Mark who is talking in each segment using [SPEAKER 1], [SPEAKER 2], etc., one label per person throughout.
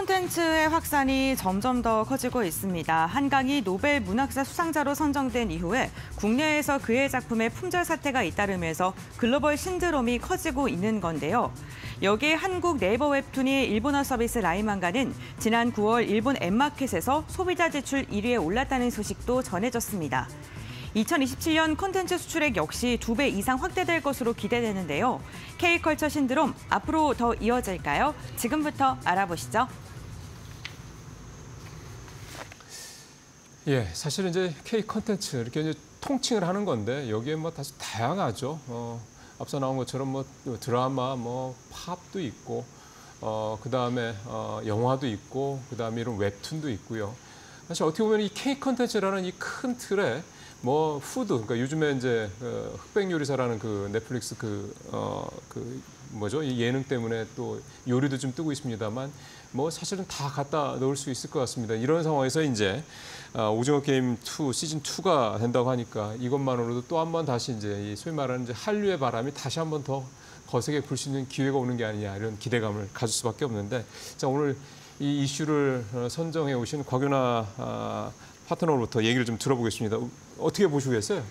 [SPEAKER 1] 콘텐츠의 확산이 점점 더 커지고 있습니다. 한강이 노벨 문학사 수상자로 선정된 이후에 국내에서 그의 작품에 품절 사태가 잇따르면서 글로벌 신드롬이 커지고 있는 건데요. 여기에 한국 네이버 웹툰이 일본어 서비스 라이망가는 지난 9월 일본 엠마켓에서 소비자 지출 1위에 올랐다는 소식도 전해졌습니다. 2027년 콘텐츠 수출액 역시 두 배 이상 확대될 것으로 기대되는데요. K컬처 신드롬 앞으로 더 이어질까요? 지금부터 알아보시죠.
[SPEAKER 2] 예, 사실은 이제 K 컨텐츠 이렇게 이제 통칭을 하는 건데 여기에 뭐 다시 다양하죠. 어, 앞서 나온 것처럼 뭐 드라마, 뭐 팝도 있고, 어, 그 다음에 어, 영화도 있고, 그 다음에 이런 웹툰도 있고요. 사실 어떻게 보면 이 K 컨텐츠라는 이 큰 틀에 뭐 푸드, 그러니까 요즘에 이제 그 흑백 요리사라는 그 넷플릭스 그, 어, 그 뭐죠? 이 예능 때문에 또 요리도 좀 뜨고 있습니다만 뭐 사실은 다 갖다 넣을 수 있을 것 같습니다. 이런 상황에서 이제 어, 오징어 게임 2 시즌 2가 된다고 하니까 이것만으로도 또 한 번 다시 이제 이 소위 말하는 이제 한류의 바람이 다시 한 번 더 거세게 불 수 있는 기회가 오는 게 아니냐 이런 기대감을 가질 수밖에 없는데 자 오늘 이 이슈를 어, 선정해 오신 곽윤아 아, 파트너로부터 얘기를 좀 들어보겠습니다. 어떻게 보시겠어요?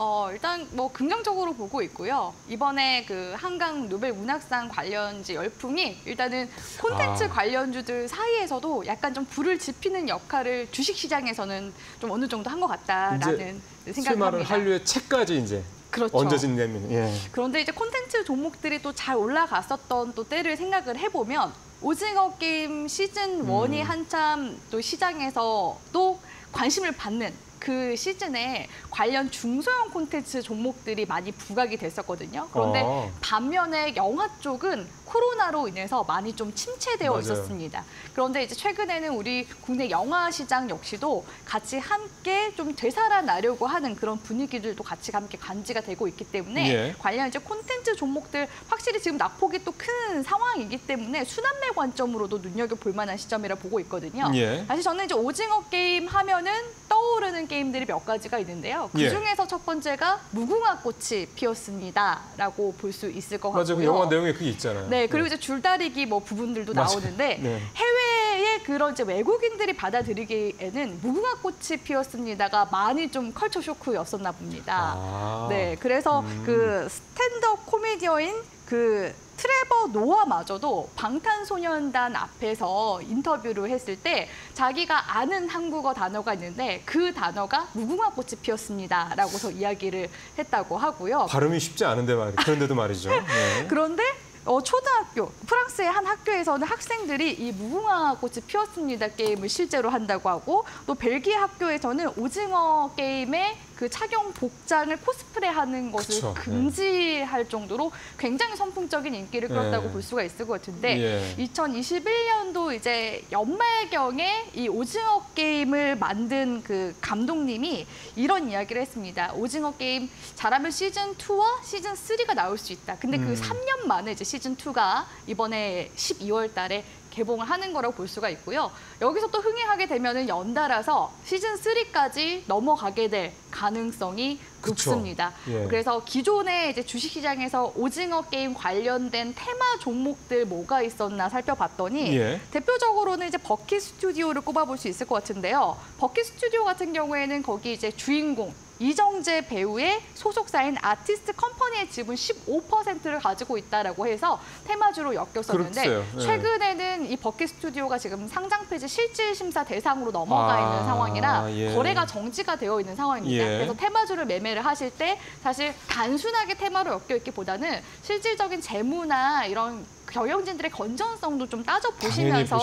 [SPEAKER 3] 어, 일단 뭐 긍정적으로 보고 있고요. 이번에 그 한강 노벨 문학상 관련지 열풍이 일단은 콘텐츠
[SPEAKER 2] 아.
[SPEAKER 3] 관련주들 사이에서도 약간 좀 불을 지피는 역할을 주식 시장에서는 좀 어느 정도 한 것 같다라는
[SPEAKER 2] 말하는
[SPEAKER 3] 합니다.
[SPEAKER 2] 한류의 책까지 이제
[SPEAKER 3] 그렇죠.
[SPEAKER 2] 얹어진 내면. 예.
[SPEAKER 3] 그런데 이제 콘텐츠 종목들이 또 잘 올라갔었던 또 때를 생각을 해보면 오징어 게임 시즌 원이
[SPEAKER 2] 음.
[SPEAKER 3] 한참 또 시장에서 또 관심을 받는 그 시즌에 관련 중소형 콘텐츠 종목들이 많이 부각이 됐었거든요. 그런데
[SPEAKER 2] 어.
[SPEAKER 3] 반면에 영화 쪽은 코로나로 인해서 많이 좀 침체되어
[SPEAKER 2] 맞아요.
[SPEAKER 3] 있었습니다. 그런데 이제 최근에는 우리 국내 영화 시장 역시도 같이 함께 좀 되살아나려고 하는 그런 분위기들도 같이 함께 간지가 되고 있기 때문에
[SPEAKER 2] 예.
[SPEAKER 3] 관련 이제 콘텐츠 종목들 확실히 지금 낙폭이 또 큰 상황이기 때문에 순환매 관점으로도 눈여겨 볼 만한 시점이라 보고 있거든요.
[SPEAKER 2] 예.
[SPEAKER 3] 사실 저는 이제 오징어 게임 하면은 떠오르는 게임들이 몇 가지가 있는데요. 그
[SPEAKER 2] 예.
[SPEAKER 3] 중에서 첫 번째가 무궁화 꽃이 피었습니다라고 볼 수 있을 것 같고요.
[SPEAKER 2] 맞아요. 그 영화 내용에 그게 있잖아요.
[SPEAKER 3] 네, 그리고 이제 줄다리기 뭐 부분들도
[SPEAKER 2] 맞아요.
[SPEAKER 3] 나오는데
[SPEAKER 2] 네.
[SPEAKER 3] 해외의 그런 이제 외국인들이 받아들이기에는 무궁화 꽃이 피었습니다가 많이 좀 culture shock였었나 봅니다.
[SPEAKER 2] 아.
[SPEAKER 3] 네, 그래서
[SPEAKER 2] 음.
[SPEAKER 3] 그 stand-up 코미디언인 그 트레버 노아마저도 방탄소년단 앞에서 인터뷰를 했을 때 자기가 아는 한국어 단어가 있는데 그 단어가 무궁화 꽃이 피었습니다 라고서 이야기를 했다고 하고요.
[SPEAKER 2] 발음이 쉽지 않은데 말 그런데도 말이죠. 네.
[SPEAKER 3] 그런데 어, 초등학교, 프랑스의 한 학교에서는 학생들이 이 무궁화 꽃이 피었습니다 게임을 실제로 한다고 하고 또 벨기에 학교에서는 오징어 게임의 그 착용 복장을 코스프레하는 것을
[SPEAKER 2] 그쵸, 네.
[SPEAKER 3] 금지할 정도로 굉장히 선풍적인 인기를 끌었다고
[SPEAKER 2] 네.
[SPEAKER 3] 볼 수가 있을 것 같은데
[SPEAKER 2] 예.
[SPEAKER 3] 2021년도 이제 연말경에 이 오징어 게임을 만든 그 감독님이 이런 이야기를 했습니다. 오징어 게임 잘하면 시즌 2와 시즌 3가 나올 수 있다. 근데 그
[SPEAKER 2] 음.
[SPEAKER 3] 3년 만에 이제 시즌 2가 이번에 12월 달에 개봉을 하는 거라고 볼 수가 있고요. 여기서 또 흥행하게 되면은 연달아서 시즌 3까지 넘어가게 될 가능성이
[SPEAKER 2] 그쵸.
[SPEAKER 3] 높습니다.
[SPEAKER 2] 예.
[SPEAKER 3] 그래서 기존에 이제 주식시장에서 오징어 게임 관련된 테마 종목들 뭐가 있었나 살펴봤더니
[SPEAKER 2] 예.
[SPEAKER 3] 대표적으로는 이제 버킷 스튜디오를 꼽아볼 수 있을 것 같은데요. 버킷 스튜디오 같은 경우에는 거기 이제 주인공 이정재 배우의 소속사인 아티스트 컴퍼니의 지분 15%를 가지고 있다라고 해서 테마주로 엮였었는데.
[SPEAKER 2] 네.
[SPEAKER 3] 최근에는 이 버킷 스튜디오가 지금 상장 폐지 실질 심사 대상으로 넘어가
[SPEAKER 2] 아,
[SPEAKER 3] 있는 상황이라
[SPEAKER 2] 예.
[SPEAKER 3] 거래가 정지가 되어 있는 상황입니다.
[SPEAKER 2] 예.
[SPEAKER 3] 그래서 테마주를 매매를 하실 때 사실 단순하게 테마로 엮여 있기보다는 실질적인 재무나 이런 경영진들의 건전성도 좀 따져 보시면서.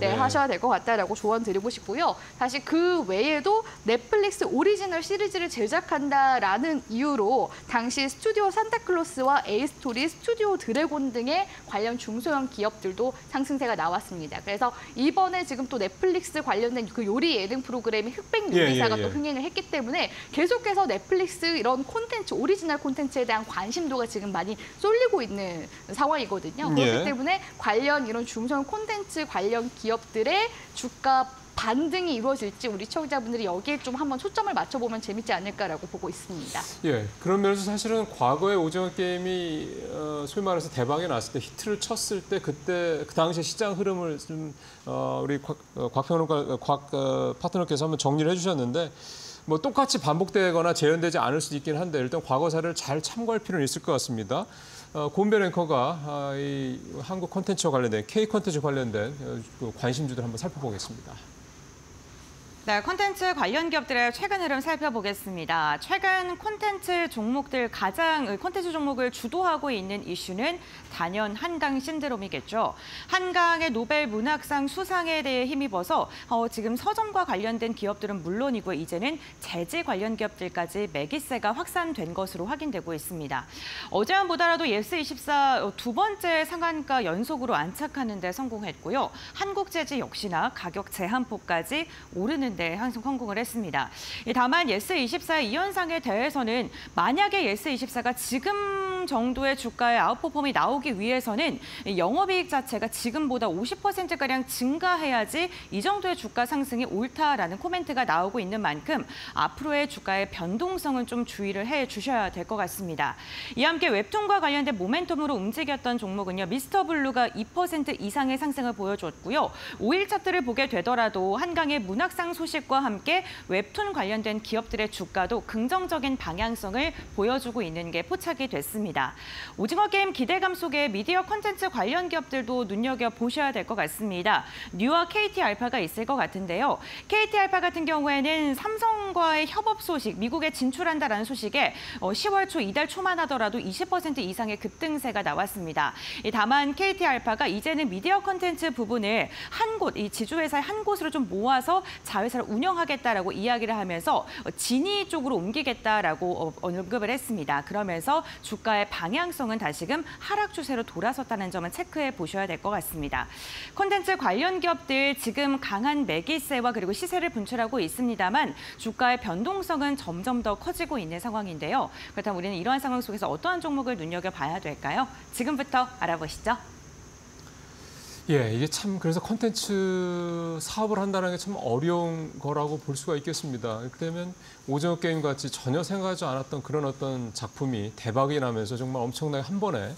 [SPEAKER 3] 네,
[SPEAKER 2] 네.
[SPEAKER 3] 하셔야 될 것 같다라고 조언 드리고 싶고요. 사실 그 외에도 넷플릭스 오리지널 시리즈를 제작한다라는 이유로 당시 스튜디오 산타클로스와 에이스토리, 스튜디오 드래곤 등의 관련 중소형 기업들도 상승세가 나왔습니다. 그래서 이번에 지금 또 넷플릭스 관련된 그 요리 예능 프로그램이 흑백
[SPEAKER 2] 예,
[SPEAKER 3] 요리사가
[SPEAKER 2] 예, 예.
[SPEAKER 3] 또 흥행을 했기 때문에 계속해서 넷플릭스 이런 콘텐츠, 오리지널 콘텐츠에 대한 관심도가 지금 많이 쏠리고 있는 상황이거든요. 그렇기
[SPEAKER 2] 예.
[SPEAKER 3] 때문에 관련 이런 중소형 콘텐츠 관련 기업들의 주가 반등이 이루어질지 우리 시청자분들이 여기에 좀 한번 초점을 맞춰보면 재밌지 않을까라고 보고 있습니다.
[SPEAKER 2] 예, 그런 면에서 사실은 과거에 오징어 게임이 어, 소위 말해서 대박이 났을 때 히트를 쳤을 때 그때 그 당시에 시장 흐름을 좀 어, 우리 곽, 어, 곽 평론가 곽 어, 파트너께서 한번 정리를 해주셨는데 뭐 똑같이 반복되거나 재현되지 않을 수도 있긴 한데 일단 과거 사례를 잘 참고할 필요는 있을 것 같습니다. 어, 곤배 앵커가 아, 이 한국 콘텐츠와 관련된 K 콘텐츠 관련된 어, 그 관심주들 한번 살펴보겠습니다.
[SPEAKER 1] 네, 콘텐츠 관련 기업들의 최근 흐름 살펴보겠습니다. 최근 콘텐츠 종목들 가장 콘텐츠 종목을 주도하고 있는 이슈는 단연 한강 신드롬이겠죠. 한강의 노벨 문학상 수상에 대해 힘입어서 어, 지금 서점과 관련된 기업들은 물론이고 이제는 제지 관련 기업들까지 매기세가 확산된 것으로 확인되고 있습니다. 어제만 보더라도 예스24 두 번째 상한가 연속으로 안착하는 데 성공했고요. 한국제지 역시나 가격 제한폭까지 오르는 데 항상 성공을 했습니다. 다만 예스24의 이 현상에 대해서는 만약에 예스24가 지금 정도의 주가의 아웃퍼폼이 나오기 위해서는 영업이익 자체가 지금보다 50%가량 증가해야지 이 정도의 주가 상승이 옳다라는 코멘트가 나오고 있는 만큼 앞으로의 주가의 변동성은 좀 주의를 해 주셔야 될 것 같습니다. 이와 함께 웹툰과 관련된 모멘텀으로 움직였던 종목은요. 미스터 블루가 2% 이상의 상승을 보여줬고요. 5일 차트를 보게 되더라도 한강의 문학상 소식과 함께 웹툰 관련된 기업들의 주가도 긍정적인 방향성을 보여주고 있는 게 포착이 됐습니다. 오징어 게임 기대감 속에 미디어 콘텐츠 관련 기업들도 눈여겨 보셔야 될 것 같습니다. 뉴와 KT 알파가 있을 것 같은데요. KT 알파 같은 경우에는 삼성과의 협업 소식, 미국에 진출한다라는 소식에 10월 초 이달 초만 하더라도 20% 이상의 급등세가 나왔습니다. 다만 KT 알파가 이제는 미디어 콘텐츠 부분을 한 곳, 이 지주회사의 한 곳으로 좀 모아서 자회 사를 운영하겠다라고 이야기를 하면서 진위 쪽으로 옮기겠다라고 언급을 했습니다. 그러면서 주가의 방향성은 다시금 하락 추세로 돌아섰다는 점은 체크해 보셔야 될 것 같습니다. 콘텐츠 관련 기업들 지금 강한 매기세와 그리고 시세를 분출하고 있습니다만 주가의 변동성은 점점 더 커지고 있는 상황인데요. 그렇다면 우리는 이러한 상황 속에서 어떠한 종목을 눈여겨봐야 될까요? 지금부터 알아보시죠.
[SPEAKER 2] 예, 이게 참 그래서 콘텐츠 사업을 한다는 게 참 어려운 거라고 볼 수가 있겠습니다. 그러면 오징어 게임 같이 전혀 생각하지 않았던 그런 어떤 작품이 대박이 나면서 정말 엄청나게 한 번에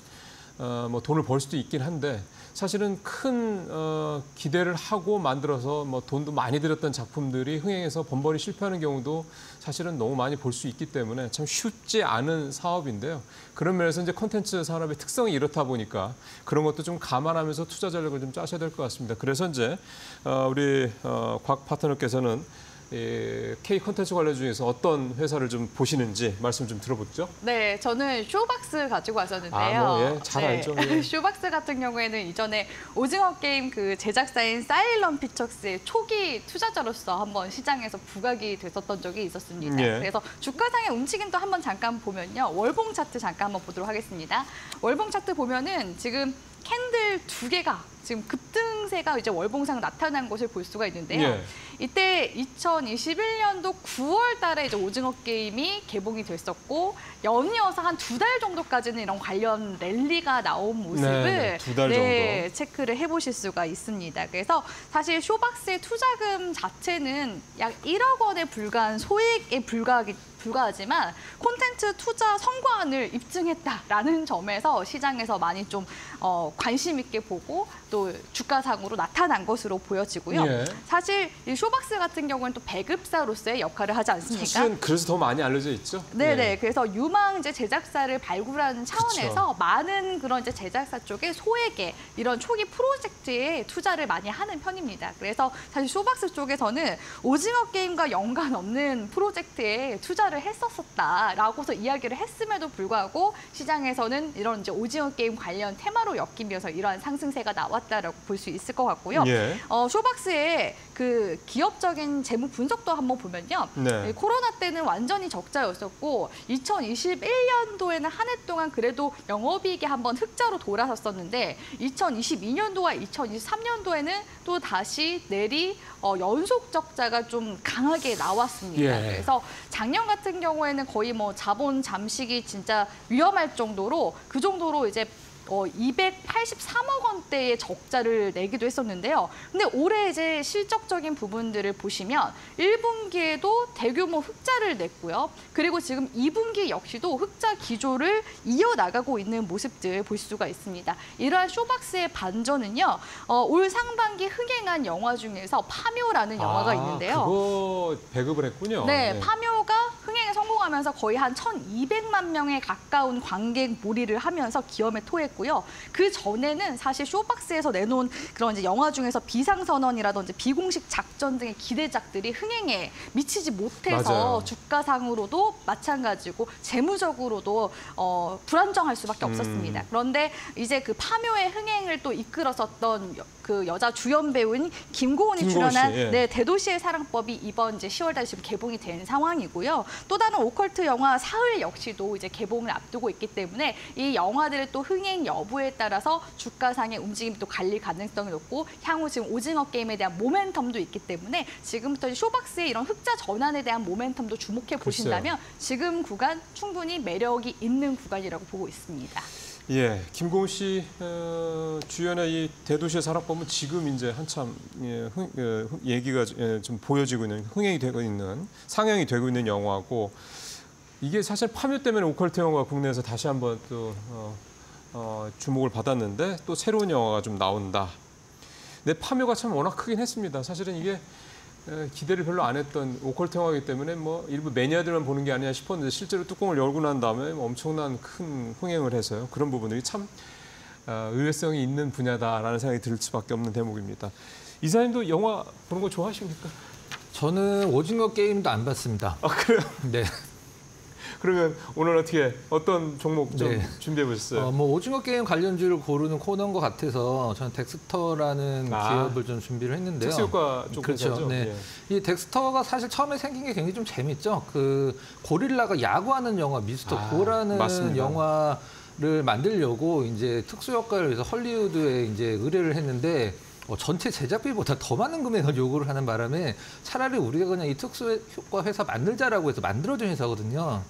[SPEAKER 2] 어, 뭐 돈을 벌 수도 있긴 한데 사실은 큰 어, 기대를 하고 만들어서 뭐 돈도 많이 들였던 작품들이 흥행해서 번번이 실패하는 경우도 사실은 너무 많이 볼 수 있기 때문에 참 쉽지 않은 사업인데요. 그런 면에서 이제 콘텐츠 산업의 특성이 이렇다 보니까 그런 것도 좀 감안하면서 투자 전략을 좀 짜셔야 될 것 같습니다. 그래서 이제 어, 우리 어, 곽 파트너께서는 이 K 콘텐츠 관련 중에서 어떤 회사를 좀 보시는지 말씀 좀 들어보죠.
[SPEAKER 3] 네, 저는 쇼박스 가지고 왔었는데요.
[SPEAKER 2] 아, 뭐, 예, 잘
[SPEAKER 3] 네.
[SPEAKER 2] 알죠. 예.
[SPEAKER 3] 쇼박스 같은 경우에는 이전에 오징어 게임 그 제작사인 싸이런 픽쳐스의 초기 투자자로서 한번 시장에서 부각이 됐었던 적이 있었습니다.
[SPEAKER 2] 예.
[SPEAKER 3] 그래서 주가상의 움직임도 한번 잠깐 보면요. 월봉 차트 잠깐 한번 보도록 하겠습니다. 월봉 차트 보면은 지금 candle 두 개가 지금 급등세가 이제 월봉상 나타난 것을 볼 수가 있는데요.
[SPEAKER 2] 예.
[SPEAKER 3] 이때 2021년도 9월 달에 이제 오징어 게임이 개봉이 됐었고 연이어서 한 두 달 정도까지는 이런 관련 랠리가 나온 모습을
[SPEAKER 2] 네, 두달
[SPEAKER 3] 네, 체크를 해보실 수가 있습니다. 그래서 사실 쇼박스의 투자금 자체는 약 1억 원에 불과한 소액에 불과하기 불과하지만 콘텐츠 투자 성과를 입증했다라는 점에서 시장에서 많이 좀 어, 관심 있게 보고 또 주가상으로 나타난 것으로 보여지고요.
[SPEAKER 2] 예.
[SPEAKER 3] 사실 이 쇼 박스 같은 경우는 또 배급사로서의 역할을 하지 않습니까?
[SPEAKER 2] 사실은 그래서 더 많이 알려져 있죠.
[SPEAKER 3] 네네.
[SPEAKER 2] 예.
[SPEAKER 3] 그래서 유망 이제 제작사를 발굴하는 차원에서 많은 그런 이제 제작사 쪽에 소액의 이런 초기 프로젝트에 투자를 많이 하는 편입니다. 그래서 사실 쇼박스 쪽에서는 오징어 게임과 연관 없는 프로젝트에 투자를 했었었다라고서 이야기를 했음에도 불구하고 시장에서는 이런 이제 오징어 게임 관련 테마로 엮이면서 이러한 상승세가 나왔다라고 볼 수 있을 것 같고요.
[SPEAKER 2] 예.
[SPEAKER 3] 어, 쇼박스의 그 기업 적인 재무 분석도 한번 보면요.
[SPEAKER 2] 네.
[SPEAKER 3] 이 코로나 때는 완전히 적자였었고 2021년도에는 한 해 동안 그래도 영업이익이 한번 흑자로 돌아섰었는데 2022년도와 2023년도에는 또 다시 내리 어, 연속 적자가 좀 강하게 나왔습니다.
[SPEAKER 2] 예.
[SPEAKER 3] 그래서 작년 같은 경우에는 거의 뭐 자본 잠식이 진짜 위험할 정도로 그 정도로 이제 어, 283억 원대의 적자를 내기도 했었는데요. 근데 올해 이제 실적적인 부분들을 보시면 1분기에도 대규모 흑자를 냈고요. 그리고 지금 2분기 역시도 흑자 기조를 이어나가고 있는 모습들 볼 수가 있습니다. 이러한 쇼박스의 반전은요. 어, 올 상반기 흥행한 영화 중에서 파묘라는 영화가
[SPEAKER 2] 아,
[SPEAKER 3] 있는데요.
[SPEAKER 2] 그거 배급을 했군요.
[SPEAKER 3] 네, 파묘가 성공하면서 거의 한 1,200만 명에 가까운 관객 몰이를 하면서 기염에 토했고요. 그 전에는 사실 쇼박스에서 내놓은 그런 이제 영화 중에서 비상선언이라든지 비공식 작전 등의 기대작들이 흥행에 미치지 못해서
[SPEAKER 2] 맞아요.
[SPEAKER 3] 주가상으로도 마찬가지고 재무적으로도 어, 불안정할 수밖에 없었습니다.
[SPEAKER 2] 음.
[SPEAKER 3] 그런데 이제 그 파묘의 흥행을 또 이끌었었던 여- 그 여자 주연 배우인 김고은이
[SPEAKER 2] 김고은 씨,
[SPEAKER 3] 출연한
[SPEAKER 2] 예.
[SPEAKER 3] 네, 대도시의 사랑법이 이번 이제 10월달 지금 개봉이 된 상황이고요. 또 다른 오컬트 영화 사흘 역시도 이제 개봉을 앞두고 있기 때문에 이 영화들의 또 흥행 여부에 따라서 주가상의 움직임이 또 갈릴 가능성이 높고 향후 지금 오징어 게임에 대한 모멘텀도 있기 때문에 지금부터 이 쇼박스의 이런 흑자 전환에 대한 모멘텀도 주목해 보신다면 지금 구간 충분히 매력이 있는 구간이라고 보고 있습니다.
[SPEAKER 2] 예, 김고은 씨 어, 주연의 이 대도시의 사랑법은 지금 이제 한참 예, 흥, 예, 흥- 얘기가 예, 좀 보여지고 있는 흥행이 되고 있는 상영이 되고 있는 영화고 이게 사실 파묘 때문에 오컬트 영화가 국내에서 다시 한번 또 어, 어, 주목을 받았는데 또 새로운 영화가 좀 나온다. 근데 파묘가 참 워낙 크긴 했습니다. 사실은 이게 에, 기대를 별로 안 했던 오컬트 영화이기 때문에 뭐 일부 매니아들만 보는 게 아니냐 싶었는데 실제로 뚜껑을 열고 난 다음에 엄청난 큰 흥행을 해서요. 그런 부분들이 참 어, 의외성이 있는 분야다라는 생각이 들 수밖에 없는 대목입니다. 이사님도 영화 보는 거 좋아하십니까?
[SPEAKER 4] 저는 오징어 게임도 안 봤습니다.
[SPEAKER 2] 아 그래요?
[SPEAKER 4] 네.
[SPEAKER 2] 그러면 오늘 어떻게 어떤 종목 좀
[SPEAKER 4] 네.
[SPEAKER 2] 준비해 보셨어요?
[SPEAKER 4] 어, 뭐 오징어 게임 관련주를 고르는 코너인 것 같아서 저는 덱스터라는
[SPEAKER 2] 아.
[SPEAKER 4] 기업을 좀 준비를 했는데요.
[SPEAKER 2] 특수효과 쪽
[SPEAKER 4] 그렇죠. 네.
[SPEAKER 2] 예.
[SPEAKER 4] 이 덱스터가 사실 처음에 생긴 게 굉장히 좀 재밌죠. 그 고릴라가 야구하는 영화 미스터
[SPEAKER 2] 아,
[SPEAKER 4] 고라는
[SPEAKER 2] 맞습니다.
[SPEAKER 4] 영화 를 만들려고 이제 특수 효과를 위해서 헐리우드에 이제 의뢰를 했는데 어, 전체 제작비보다 더 많은 금액을 요구를 하는 바람에 차라리 우리가 그냥 이 특수 효과 회사 만들자라고 해서 만들어준 회사거든요.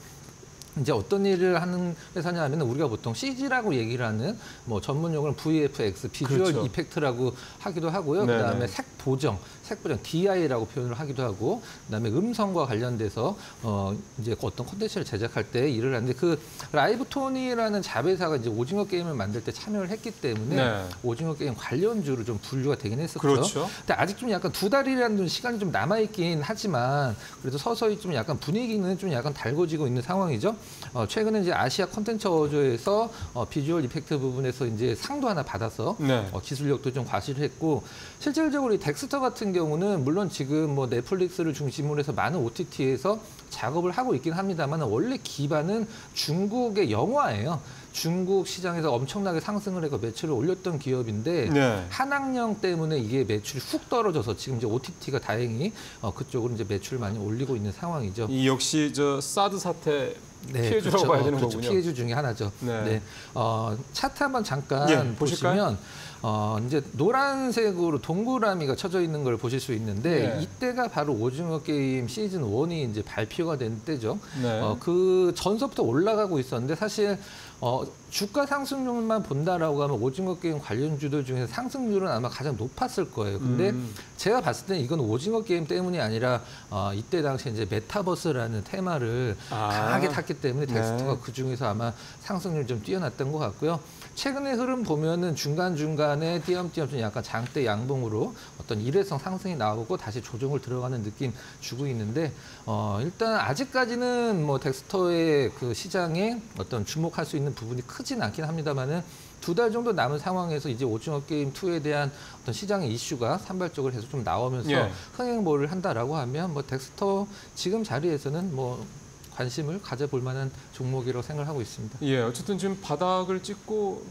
[SPEAKER 4] 이제 어떤 일을 하는 회사냐 하면 우리가 보통 CG라고 얘기를 하는 뭐 전문 용어는 VFX, visual
[SPEAKER 2] 그렇죠.
[SPEAKER 4] effect라고 하기도 하고요.
[SPEAKER 2] 네네.
[SPEAKER 4] 그다음에 색 보정, 색 보정 DI라고 표현을 하기도 하고 그다음에 음성과 관련돼서 어 이제 어떤 콘텐츠를 제작할 때 일을 하는데 그 라이브톤이라는 자회사가 이제 오징어 게임을 만들 때 참여를 했기 때문에
[SPEAKER 2] 네.
[SPEAKER 4] 오징어 게임 관련주로 좀 분류가 되긴 했었죠.
[SPEAKER 2] 그렇죠.
[SPEAKER 4] 근데 아직 좀 약간 두 달이라는 시간이 좀 남아 있긴 하지만 그래도 서서히 좀 약간 분위기는 좀 약간 달궈지고 있는 상황이죠. 어, 최근에 이제 아시아 컨텐츠 어워즈에서 어, 비주얼 이펙트 부분에서 이제 상도 하나 받아서
[SPEAKER 2] 네.
[SPEAKER 4] 어, 기술력도 좀 과시를 했고 실질적으로 이 덱스터 같은 경우는 물론 지금 뭐 넷플릭스를 중심으로 해서 많은 OTT에서 작업을 하고 있긴 합니다만 원래 기반은 중국의 영화예요. 중국 시장에서 엄청나게 상승을 해서 매출을 올렸던 기업인데
[SPEAKER 2] 네.
[SPEAKER 4] 한학령 때문에 이게 매출이 훅 떨어져서 지금 이제 OTT가 다행히 어, 그쪽으로 이제 매출을 많이 올리고 있는 상황이죠.
[SPEAKER 2] 이 역시 저 사드 사태 피해주라고
[SPEAKER 4] 그렇죠.
[SPEAKER 2] 봐야 되는
[SPEAKER 4] 그렇죠.
[SPEAKER 2] 거군요.
[SPEAKER 4] 피해주 중에 하나죠.
[SPEAKER 2] 네.
[SPEAKER 4] 네. 어, 차트 한번 잠깐
[SPEAKER 2] 예?
[SPEAKER 4] 보시면 어, 이제 노란색으로 동그라미가 쳐져 있는 걸 보실 수 있는데
[SPEAKER 2] 네.
[SPEAKER 4] 이때가 바로 오징어 게임 시즌 1이 이제 발표가 된 때죠.
[SPEAKER 2] 네.
[SPEAKER 4] 어, 그 전서부터 올라가고 있었는데 사실 어, 주가 상승률만 본다라고 하면 오징어 게임 관련주들 중에서 상승률은 아마 가장 높았을 거예요. 근데
[SPEAKER 2] 음.
[SPEAKER 4] 제가 봤을 때는 이건 오징어 게임 때문이 아니라 어, 이때 당시에 이제 메타버스라는 테마를
[SPEAKER 2] 아.
[SPEAKER 4] 강하게 탔기 때문에
[SPEAKER 2] 네.
[SPEAKER 4] 덱스터가 그 중에서 아마 상승률이 좀 뛰어났던 것 같고요. 최근의 흐름 보면은 중간 중간에 띄엄띄엄 좀 약간 장대 양봉으로 어떤 일회성 상승이 나오고 다시 조정을 들어가는 느낌 주고 있는데 어, 일단 아직까지는 뭐 덱스터의 그 시장에 어떤 주목할 수 있는 부분이 크진 않긴 합니다만은 두 달 정도 남은 상황에서 이제 오징어 게임 2에 대한 어떤 시장의 이슈가 산발적으로 해서 좀 나오면서
[SPEAKER 2] 예.
[SPEAKER 4] 흥행몰을 한다라고 하면 뭐 덱스터 지금 자리에서는 뭐 관심을 가져볼 만한 종목이라고 생각하고 있습니다.
[SPEAKER 2] 예, 어쨌든 지금 바닥을 찍고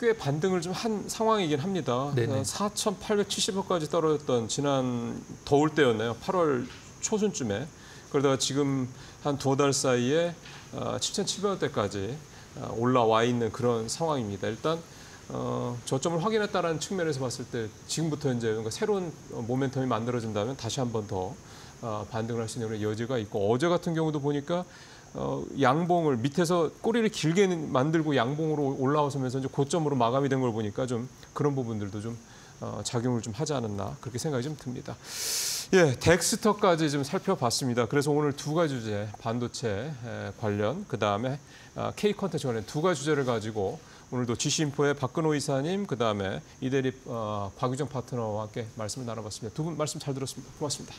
[SPEAKER 2] 꽤 반등을 좀 한 상황이긴 합니다.
[SPEAKER 4] 네네.
[SPEAKER 2] 어, 4,870원까지 떨어졌던 지난 더울 때였나요? 8월 초순쯤에. 그러다가 지금 한 두어 달 사이에 어, 7,700원대까지 어, 올라와 있는 그런 상황입니다. 일단 어, 저점을 확인했다는 측면에서 봤을 때 지금부터 이제 뭔가 새로운 어, 모멘텀이 만들어진다면 다시 한 번 더 어, 반등을 할 수 있는 여지가 있고 어제 같은 경우도 보니까 어, 양봉을 밑에서 꼬리를 길게 만들고 양봉으로 올라오면서 이제 고점으로 마감이 된 걸 보니까 좀 그런 부분들도 좀 어, 작용을 좀 하지 않았나 그렇게 생각이 좀 듭니다. 예, 덱스터까지 좀 살펴봤습니다. 그래서 오늘 두 가지 주제, 반도체 에, 관련, 그 다음에 아, K 컨텐츠 관련 두 가지 주제를 가지고 오늘도 GC인포의 박근호 이사님, 그 다음에 이대립 어, 곽유정 파트너와 함께 말씀을 나눠봤습니다. 두 분 말씀 잘 들었습니다. 고맙습니다.